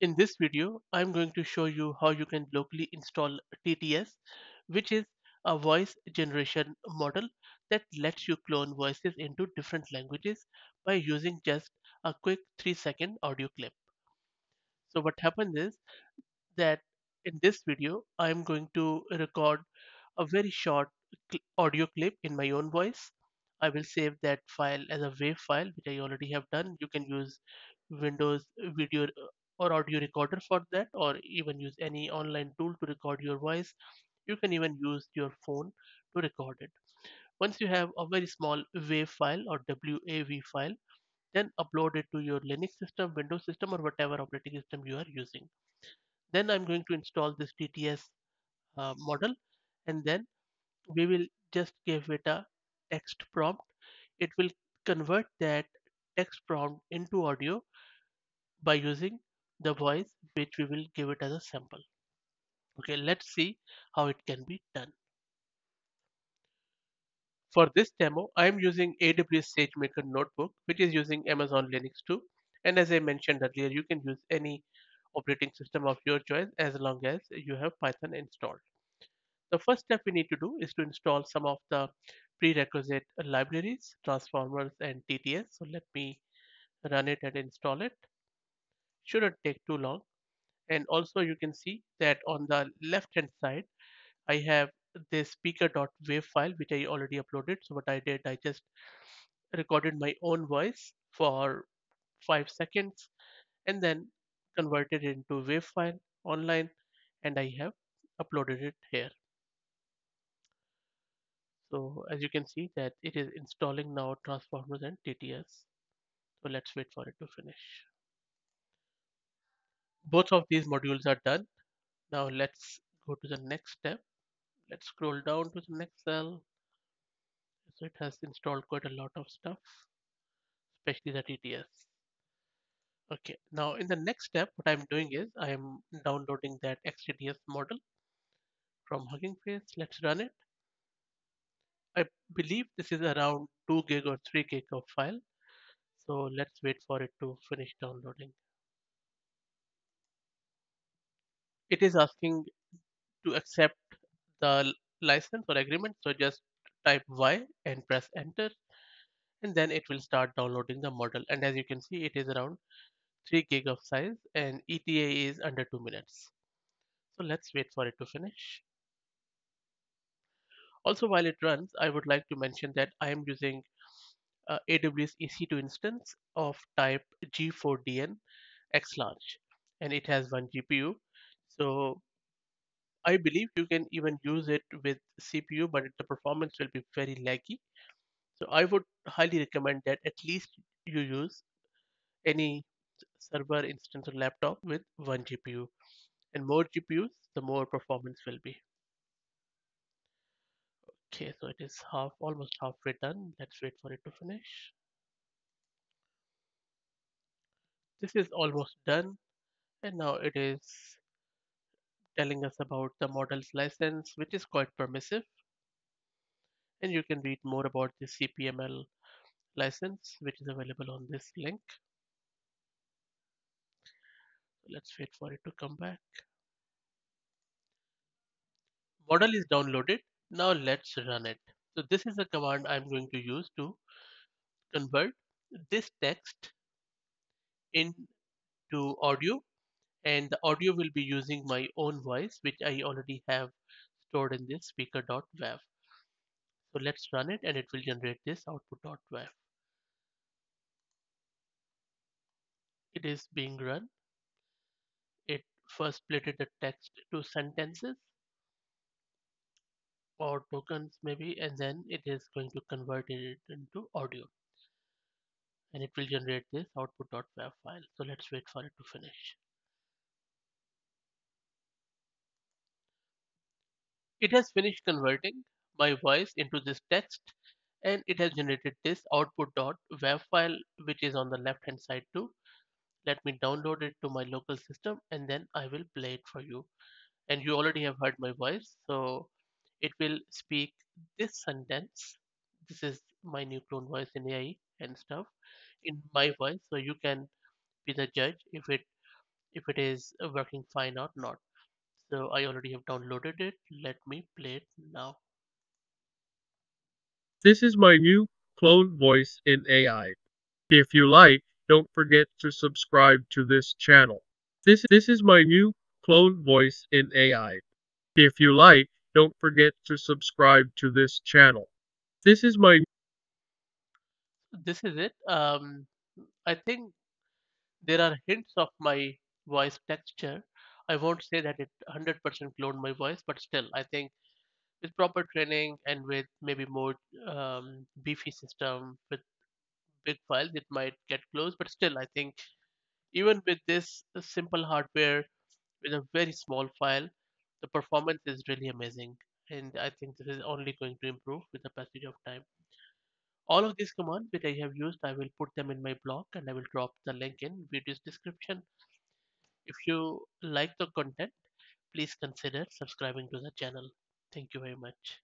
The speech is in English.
In this video, I'm going to show you how you can locally install TTS, which is a voice generation model that lets you clone voices into different languages by using just a quick 3 second audio clip. So what happens is that in this video, I'm going to record a very short cl- audio clip in my own voice. I will save that file as a WAV file, which I already have done. You can use Windows video or audio recorder for that, or even use any online tool to record your voice. You can even use your phone to record it. Once you have a very small WAV file or WAV file, then upload it to your Linux system, Windows system, or whatever operating system you are using. Then I'm going to install this TTS uh, model, and then we will just give it a text prompt. It will convert that text prompt into audio by using the voice which we will give it as a sample. Okay, let's see how it can be done. For this demo, I am using AWS SageMaker Notebook, which is using Amazon Linux 2 And as I mentioned earlier, you can use any operating system of your choice as long as you have Python installed. The first step we need to do is to install some of the prerequisite libraries, transformers and TTS. So let me run it and install it. Shouldn't take too long. And also you can see that on the left hand side, I have this speaker.wav file which I already uploaded. So what I did, I just recorded my own voice for five seconds and then converted it into WAV file online and I have uploaded it here. So as you can see that it is installing now transformers and TTS. So let's wait for it to finish. Both of these modules are done. Now let's go to the next step. Let's scroll down to the next cell. So it has installed quite a lot of stuff, especially the TTS. Okay, now in the next step, what I'm doing is I am downloading that XTTS model from Hugging Face. Let's run it. I believe this is around 2 gig or 3 gig of file. So let's wait for it to finish downloading. It is asking to accept the license or agreement. So just type Y and press enter and then it will start downloading the model. And as you can see, it is around 3 gig of size and ETA is under 2 minutes. So let's wait for it to finish. Also, while it runs, I would like to mention that I am using uh, AWS EC2 instance of type G4DN XLarge and it has one GPU. So I believe you can even use it with CPU, but the performance will be very laggy. So I would highly recommend that at least you use any server instance or laptop with one GPU. And more GPUs, the more performance will be. Okay, so it is half, almost halfway done. Let's wait for it to finish. This is almost done, and now it is telling us about the model's license, which is quite permissive. And you can read more about the CPML license, which is available on this link. Let's wait for it to come back. Model is downloaded. Now let's run it. So this is the command I'm going to use to convert this text into audio and the audio will be using my own voice which I already have stored in this speaker.wav. So let's run it and it will generate this output.wav. It is being run. It first splitted the text to sentences or tokens maybe and then it is going to convert it into audio and it will generate this output.wav file. So let's wait for it to finish. It has finished converting my voice into this text and it has generated this output.wav file which is on the left hand side too. Let me download it to my local system and then I will play it for you. And you already have heard my voice so it will speak this sentence. This is my new clone voice in AI and stuff in my voice so you can be the judge if it if it is working fine or not. So I already have downloaded it. Let me play it now. This is my new clone voice in AI. If you like, don't forget to subscribe to this channel. This is my new clone voice in AI. If you like, don't forget to subscribe to this channel. This is my This is it. Um, I think there are hints of my voice texture. I won't say that it 100% cloned my voice, but still, I think with proper training and with maybe more um, beefy system with big files, it might get close. But still, I think even with this simple hardware with a very small file, the performance is really amazing. And I think this is only going to improve with the passage of time. All of these commands which I have used, I will put them in my blog and I will drop the link in video's description. If you like the content, please consider subscribing to the channel. Thank you very much.